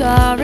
sorry.